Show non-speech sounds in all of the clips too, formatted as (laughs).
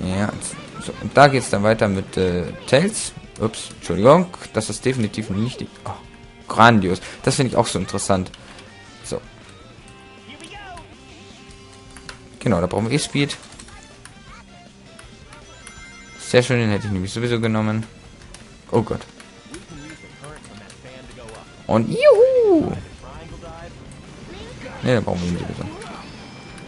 Ja, so, und da geht's dann weiter mit äh, Tails. Ups, Entschuldigung. Das ist definitiv nicht die... Oh, grandios. Das finde ich auch so interessant. So. Genau, da brauchen wir E-Speed. Sehr schön, den hätte ich nämlich sowieso genommen. Oh Gott. Und juhu! Ne, da brauchen wir ihn sowieso.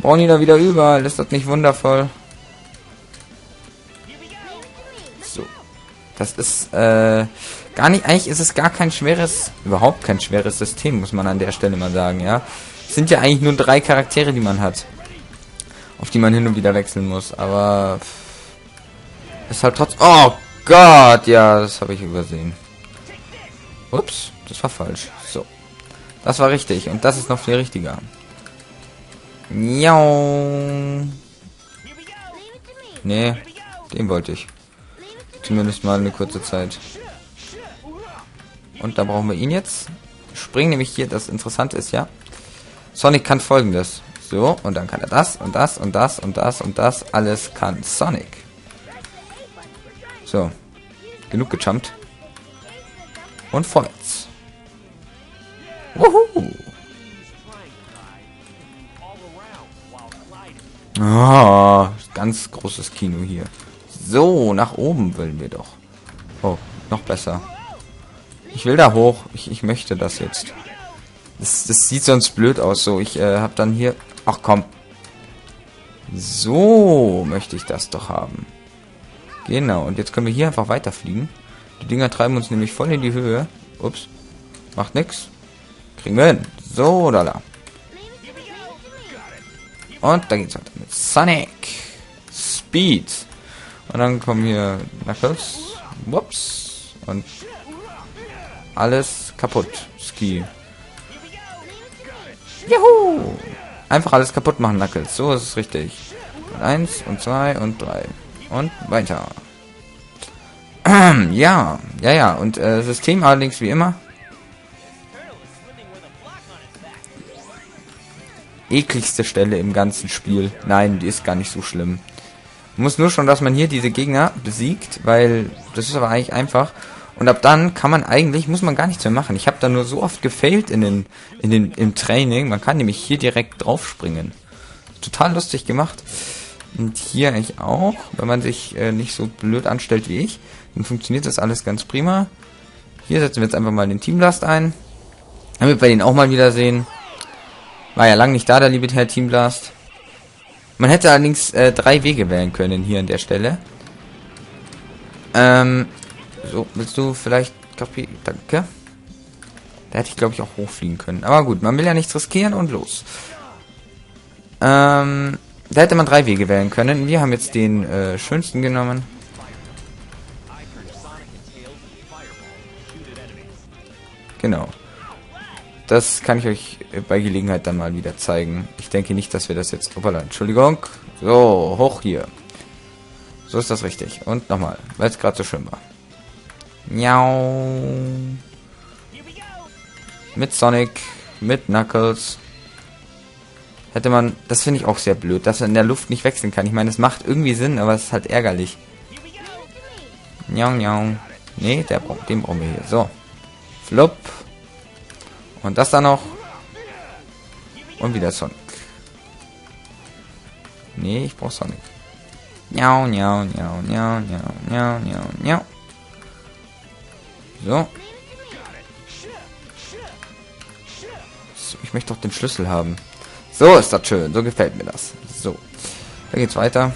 Brauchen ihn da wieder überall. Ist das nicht wundervoll? Das ist, äh, gar nicht, eigentlich ist es gar kein schweres, überhaupt kein schweres System, muss man an der Stelle mal sagen, ja. Es sind ja eigentlich nur drei Charaktere, die man hat. Auf die man hin und wieder wechseln muss, aber ist halt trotzdem. Oh Gott, ja, das habe ich übersehen. Ups, das war falsch. So. Das war richtig und das ist noch viel richtiger. Miau. Nee, den wollte ich. Zumindest mal eine kurze Zeit. Und da brauchen wir ihn jetzt. Springen nämlich hier, das Interessante ist ja. Sonic kann folgendes. So, und dann kann er das und das und das und das und das. Alles kann Sonic. So. Genug gejumpt. Und vorwärts. Wuhu. Oh, ganz großes Kino hier. So, nach oben wollen wir doch. Oh, noch besser. Ich will da hoch. Ich, ich möchte das jetzt. Das, das sieht sonst blöd aus. So, ich äh, habe dann hier... Ach komm. So möchte ich das doch haben. Genau, und jetzt können wir hier einfach weiterfliegen. Die Dinger treiben uns nämlich voll in die Höhe. Ups. Macht nix. Kriegen wir hin. So, da la. Und da geht's weiter mit Sonic. Speed. Und dann kommen hier Knuckles. Whoops. Und alles kaputt. Ski. Juhu! Einfach alles kaputt machen, Knuckles. So ist es richtig. Und eins und zwei und drei. Und weiter. (clears throat) ja, ja, ja. Und äh, System allerdings wie immer. Ekligste Stelle im ganzen Spiel. Nein, die ist gar nicht so schlimm. Muss nur schon, dass man hier diese Gegner besiegt, weil das ist aber eigentlich einfach. Und ab dann kann man eigentlich, muss man gar nichts mehr machen. Ich habe da nur so oft gefailt in den, in den, im Training. Man kann nämlich hier direkt draufspringen. Total lustig gemacht. Und hier eigentlich auch, wenn man sich äh, nicht so blöd anstellt wie ich, dann funktioniert das alles ganz prima. Hier setzen wir jetzt einfach mal den Teamblast ein. Damit wir den auch mal wieder sehen. War ja lang nicht da, der liebe Herr Teamblast. Man hätte allerdings äh, drei Wege wählen können hier an der Stelle. Ähm, so, willst du vielleicht Kapi... Danke. Da hätte ich, glaube ich, auch hochfliegen können. Aber gut, man will ja nichts riskieren und los. Ähm, da hätte man drei Wege wählen können. Wir haben jetzt den äh, schönsten genommen. Genau. Das kann ich euch bei Gelegenheit dann mal wieder zeigen. Ich denke nicht, dass wir das jetzt... Opala, Entschuldigung. So, hoch hier. So ist das richtig. Und nochmal, weil es gerade so schön war. Miau. Mit Sonic, mit Knuckles. Hätte man, das finde ich auch sehr blöd, dass er in der Luft nicht wechseln kann. Ich meine, es macht irgendwie Sinn, aber es ist halt ärgerlich. Miau, miau. Nee, der, den brauchen wir hier. So. Flop. Und das dann noch. Und wieder Sonic. Nee, ich brauche Sonic. Miau, miau, miau, miau, miau, miau, miau, miau. So. Ich möchte doch den Schlüssel haben. So ist das schön. So gefällt mir das. So. Da geht's weiter.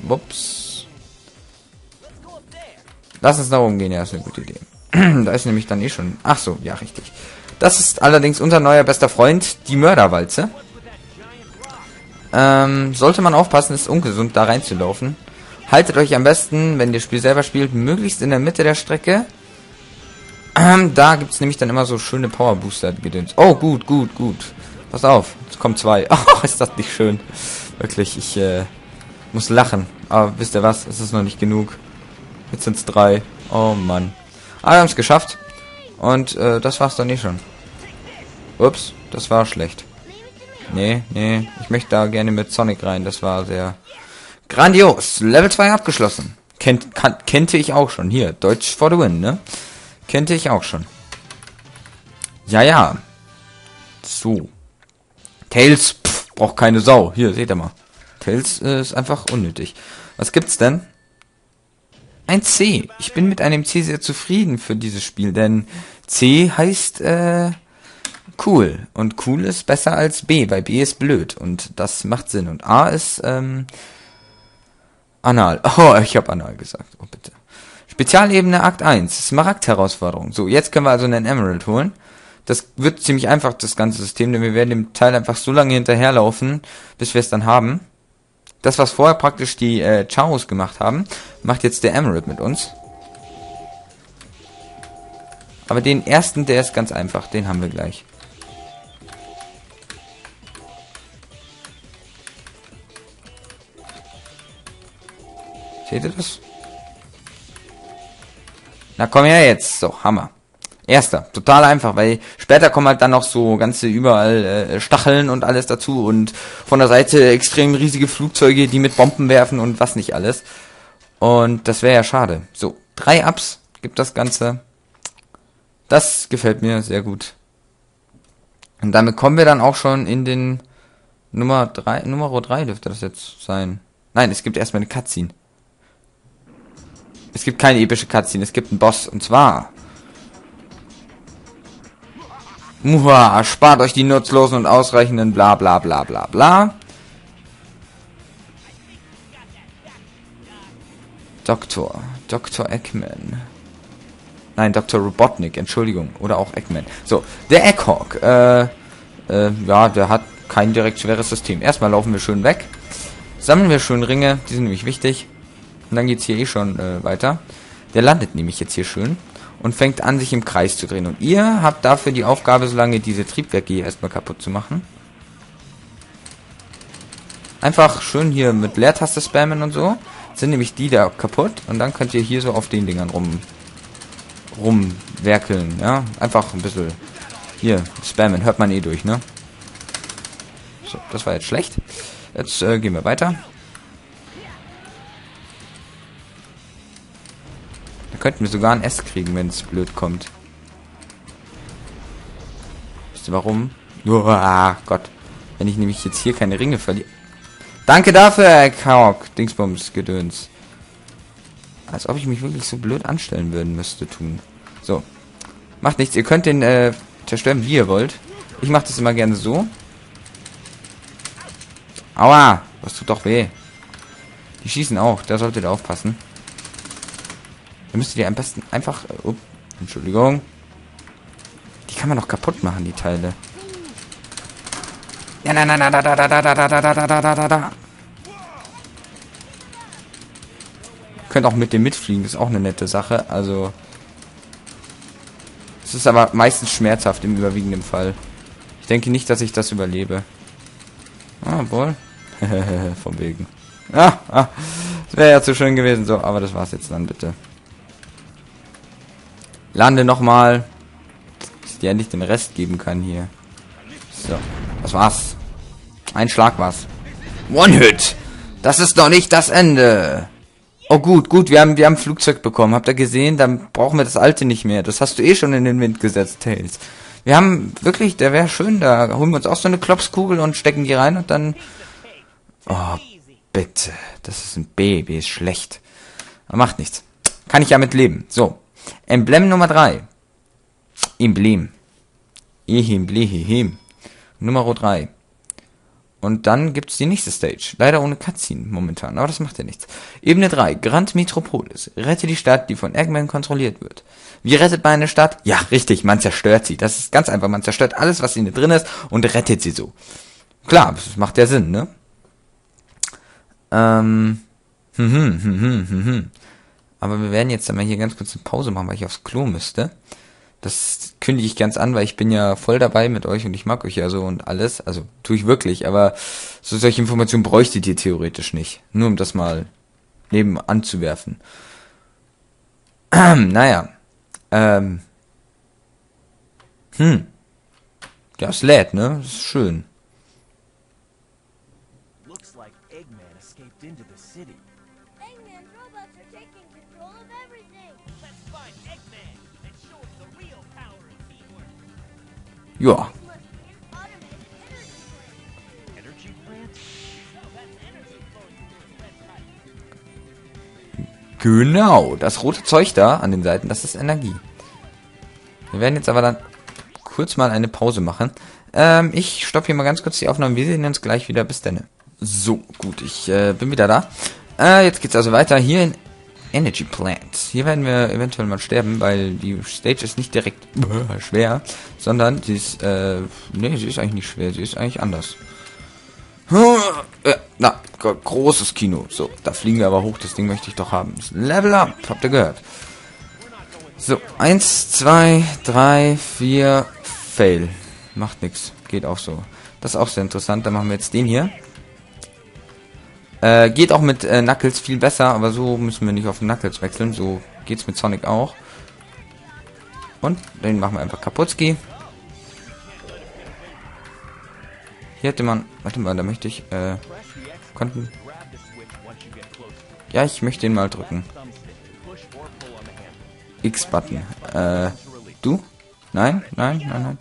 Wups. Lass uns nach oben gehen. Ja, ist eine gute Idee. (clears throat) da ist nämlich dann eh schon... Ach so, ja, richtig. Das ist allerdings unser neuer bester Freund, die Mörderwalze. Ähm, sollte man aufpassen, ist ungesund, da reinzulaufen. Haltet euch am besten, wenn ihr das Spiel selber spielt, möglichst in der Mitte der Strecke. Ähm, da gibt's nämlich dann immer so schöne Power Booster gedöns. Oh, gut, gut, gut. Pass auf, es kommen zwei. (laughs) Oh, ist das nicht schön. Wirklich, ich äh, muss lachen. Aber wisst ihr was, es ist noch nicht genug. Jetzt sind's drei. Oh Mann. Aber wir haben es geschafft. Und äh, das war's dann nicht schon. Ups, das war schlecht. Nee, nee, ich möchte da gerne mit Sonic rein. Das war sehr Grandios. Level 2 abgeschlossen. Kennt, kan kennte ich auch schon. Hier, Deutsch for the win, ne? Kennte ich auch schon. Ja, ja. So. Tails, pff, braucht keine Sau. Hier, seht ihr mal. Tails äh, ist einfach unnötig. Was gibt's denn? Ein C. Ich bin mit einem C sehr zufrieden für dieses Spiel, denn C heißt äh, cool. Und cool ist besser als B, weil B ist blöd. Und das macht Sinn. Und A ist ähm, anal. Oh, ich habe anal gesagt. Oh, bitte. Spezialebene Akt 1. Smaragd-Herausforderung. So, jetzt können wir also einen Emerald holen. Das wird ziemlich einfach, das ganze System, denn wir werden dem Teil einfach so lange hinterherlaufen, bis wir es dann haben. Das, was vorher praktisch die äh, Chaos gemacht haben, macht jetzt der Emerald mit uns. Aber den ersten, der ist ganz einfach, den haben wir gleich. Seht ihr das? Na komm her jetzt. So, Hammer. Erster, total einfach, weil später kommen halt dann noch so ganze überall äh, Stacheln und alles dazu und von der Seite extrem riesige Flugzeuge, die mit Bomben werfen und was nicht alles. Und das wäre ja schade. So, drei Ups gibt das Ganze. Das gefällt mir sehr gut. Und damit kommen wir dann auch schon in den Nummer 3, Nummer 3 dürfte das jetzt sein. Nein, es gibt erstmal eine Cutscene. Es gibt keine epische Cutscene, es gibt einen Boss und zwar Muha, spart euch die nutzlosen und ausreichenden bla bla bla bla bla. Doktor, Dr. Eggman. Nein, Dr. Robotnik, Entschuldigung. Oder auch Eggman. So, der Egghawk. Äh, äh, ja, der hat kein direkt schweres System. Erstmal laufen wir schön weg. Sammeln wir schön Ringe, die sind nämlich wichtig. Und dann geht's hier eh schon äh, weiter. Der landet nämlich jetzt hier schön und fängt an, sich im Kreis zu drehen. Und ihr habt dafür die Aufgabe, solange diese Triebwerke hier erstmal kaputt zu machen. Einfach schön hier mit Leertaste spammen und so. Sind nämlich die da kaputt und dann könnt ihr hier so auf den Dingern rum rumwerkeln, ja. Einfach ein bisschen hier spammen, hört man eh durch, ne? So, das war jetzt schlecht. Jetzt äh, gehen wir weiter. Könnten wir sogar ein S kriegen, wenn es blöd kommt. Wisst ihr warum? Uah, Gott. Wenn ich nämlich jetzt hier keine Ringe verliere. Danke dafür, Kauk. Dingsbums, Gedöns. Als ob ich mich wirklich so blöd anstellen würden müsste tun. So. Macht nichts. Ihr könnt den äh, zerstören, wie ihr wollt. Ich mache das immer gerne so. Aua. Das tut doch weh. Die schießen auch. Da solltet ihr aufpassen. Da müsstet ihr am besten einfach... Äh, up, Entschuldigung. Die kann man doch kaputt machen, die Teile. Ja, nein, nein, nein, da, da, da, da, da, da, da, da, da, da, da. Könnt auch mit dem mitfliegen, ist auch eine nette Sache. Also... Es ist aber meistens schmerzhaft im überwiegenden Fall. Ich denke nicht, dass ich das überlebe. Ah, wohl. Vom wegen. Ah, ah. Das wäre ja zu schön gewesen. So, aber das war's jetzt dann bitte. Lande nochmal. Dass ich dir endlich den Rest geben kann hier. So, das war's. Ein Schlag war's. One-Hit! Das ist doch nicht das Ende! Oh gut, gut, wir haben, wir haben Flugzeug bekommen. Habt ihr gesehen? Dann brauchen wir das alte nicht mehr. Das hast du eh schon in den Wind gesetzt, Tails. Wir haben wirklich, der wäre schön, da holen wir uns auch so eine Klopskugel und stecken die rein und dann... Oh, bitte. Das ist ein Baby, ist schlecht. Aber macht nichts. Kann ich ja mit leben. So. Emblem Nummer 3. Emblem. Ehim, blehihim. Nummer 3. Und dann gibt's die nächste Stage. Leider ohne Cutscene momentan, aber das macht ja nichts. Ebene 3. Grand Metropolis. Rette die Stadt, die von Eggman kontrolliert wird. Wie rettet man eine Stadt? Ja, richtig, man zerstört sie. Das ist ganz einfach. Man zerstört alles, was in ihr drin ist und rettet sie so. Klar, das macht ja Sinn, ne? Ähm. Hm, hm, hm, hm, hm, hm. Aber wir werden jetzt einmal hier ganz kurz eine Pause machen, weil ich aufs Klo müsste. Das kündige ich ganz an, weil ich bin ja voll dabei mit euch und ich mag euch ja so und alles. Also tue ich wirklich, aber so solche Informationen bräuchtet ihr theoretisch nicht. Nur um das mal nebenan zu werfen. (clears throat) naja. Ähm. Hm. Ja, es lädt, ne? Das ist schön. Pipe. Genau. Das rote Zeug da an den Seiten, das ist Energie. Wir werden jetzt aber dann kurz mal eine Pause machen. Ähm, ich stoppe hier mal ganz kurz die Aufnahme. Wir sehen uns gleich wieder. Bis dann. So, gut. Ich äh, bin wieder da. Äh, jetzt geht's also weiter hier in Energy Plant. Hier werden wir eventuell mal sterben, weil die Stage ist nicht direkt (laughs) schwer, sondern sie ist, äh, nee, sie ist eigentlich nicht schwer. Sie ist eigentlich anders. (laughs) Na, gro- großes Kino. So, da fliegen wir aber hoch. Das Ding möchte ich doch haben. Level up. Habt ihr gehört? So, eins, zwei, drei, vier, Fail. Macht nix. Geht auch so. Das ist auch sehr interessant. Dann machen wir jetzt den hier. Äh, geht auch mit äh, Knuckles viel besser, aber so müssen wir nicht auf Knuckles wechseln. So geht's mit Sonic auch. Und den machen wir einfach Kaputski. Hier hätte man... Warte mal, da möchte ich... Äh, konnten... Ja, ich möchte den mal drücken. X-Button. Äh, du? Nein, nein, nein, nein.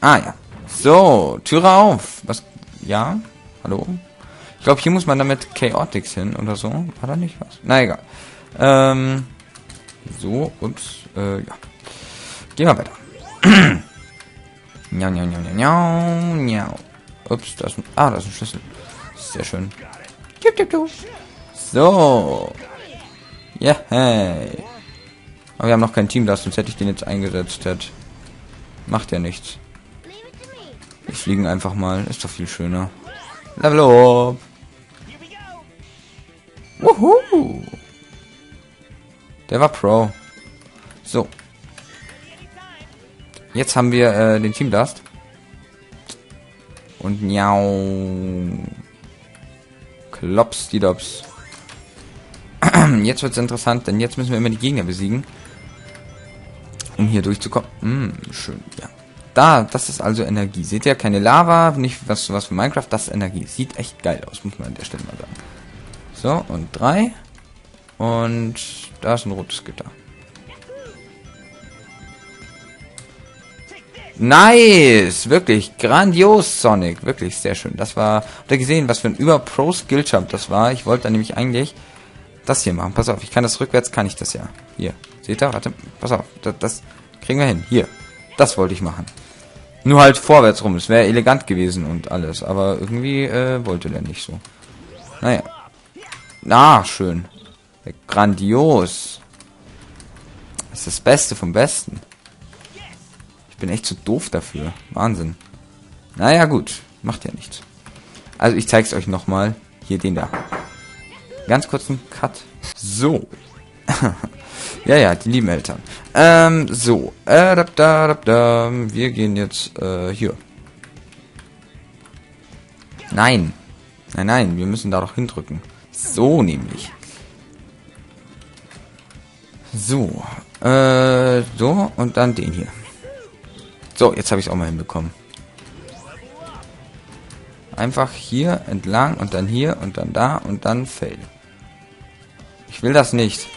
Ah ja. So, Türe auf. Was? Ja? Hallo? Ich glaube, hier muss man damit Chaotix hin oder so. War da nicht was? Na egal. Ähm, so, ups, äh, ja. Gehen wir weiter. Njau, njau, njau, njau, njau. Ups, da ist ein, ah, da ist ein Schlüssel. Sehr schön. So. Ja, hey. Aber wir haben noch kein Team da, sonst hätte ich den jetzt eingesetzt. Hätte. Macht ja nichts. Wir fliegen einfach mal. Ist doch viel schöner. Level up. Wuhu. Der war Pro. So. Jetzt haben wir äh, den Team Blast. Und miau. Klops die Dops. (clears throat) Jetzt wird's interessant, denn jetzt müssen wir immer die Gegner besiegen. Um hier durchzukommen. Hm, schön, ja. Da, das ist also Energie. Seht ihr, keine Lava, nicht was, was für Minecraft, das ist Energie. Sieht echt geil aus, muss man an der Stelle mal sagen. So, und drei. Und da ist ein rotes Gitter. Nice! Wirklich grandios, Sonic. Wirklich sehr schön. Das war. Habt ihr gesehen, was für ein Über-Pro-Skill-Jump das war? Ich wollte da nämlich eigentlich das hier machen. Pass auf, ich kann das rückwärts, kann ich das ja. Hier. Seht ihr? Warte. Pass auf. Das, das kriegen wir hin. Hier. Das wollte ich machen. Nur halt vorwärts rum. Es wäre elegant gewesen und alles. Aber irgendwie äh, wollte der nicht so. Naja. Na, schön. Grandios. Das ist das Beste vom Besten. Ich bin echt zu doof dafür. Wahnsinn. Naja, gut. Macht ja nichts. Also, ich zeig's euch nochmal. Hier den da. Ganz kurzen Cut. So. (laughs) ja, ja, die lieben Eltern. Ähm, so. Äh, da, da, da. Wir gehen jetzt, äh, hier. Nein. Nein, nein, wir müssen da doch hindrücken. So nämlich. So. Äh, so und dann den hier. So, jetzt habe ich es auch mal hinbekommen. Einfach hier entlang und dann hier und dann da und dann fail. Ich will das nicht.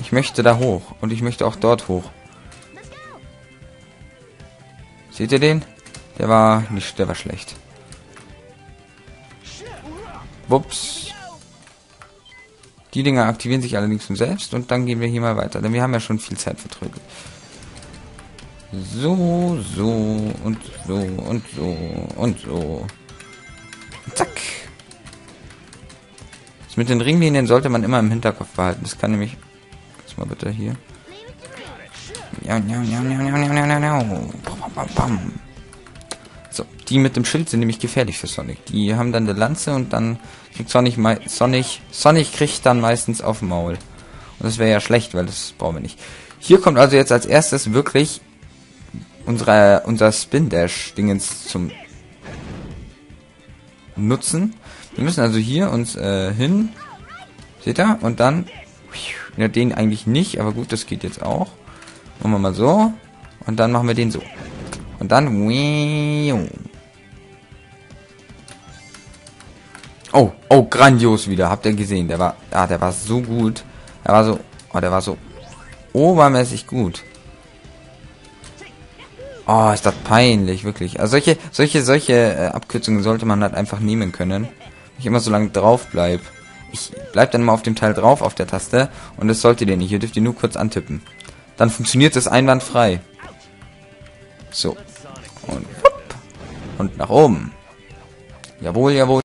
Ich möchte da hoch und ich möchte auch dort hoch. Seht ihr den? Der war nicht, der war schlecht. Wups. Die Dinger aktivieren sich allerdings von selbst und dann gehen wir hier mal weiter, denn wir haben ja schon viel Zeit vertrödelt. So, so und so und so und so. Zack. Das mit den Ringlinien sollte man immer im Hinterkopf behalten. Das kann nämlich. Jetzt mal bitte hier. Me. Ja, ja, ja, ja, ja, ja, ja, ja. Bam, bam, bam. Die mit dem Schild sind nämlich gefährlich für Sonic. Die haben dann eine Lanze und dann kriegt Sonic Sonic Sonic kriegt dann meistens auf den Maul. Und das wäre ja schlecht, weil das brauchen wir nicht. Hier kommt also jetzt als erstes wirklich unsere, unser Spin Dash Dingens zum Nutzen. Wir müssen also hier uns äh, hin, seht ihr? Und dann, ja, den eigentlich nicht, aber gut, das geht jetzt auch. Machen wir mal so. Und dann machen wir den so. Und dann. Oh, oh, grandios wieder. Habt ihr gesehen? Der war, ah, der war so gut. Er war so, oh, der war so obermäßig gut. Oh, ist das peinlich, wirklich. Also solche, solche, solche äh, Abkürzungen sollte man halt einfach nehmen können. Ich immer so lange drauf bleib. Ich bleib dann mal auf dem Teil drauf auf der Taste und das solltet ihr nicht. Ihr dürft ihr nur kurz antippen. Dann funktioniert es einwandfrei. So. Und, und nach oben. Jawohl, jawohl.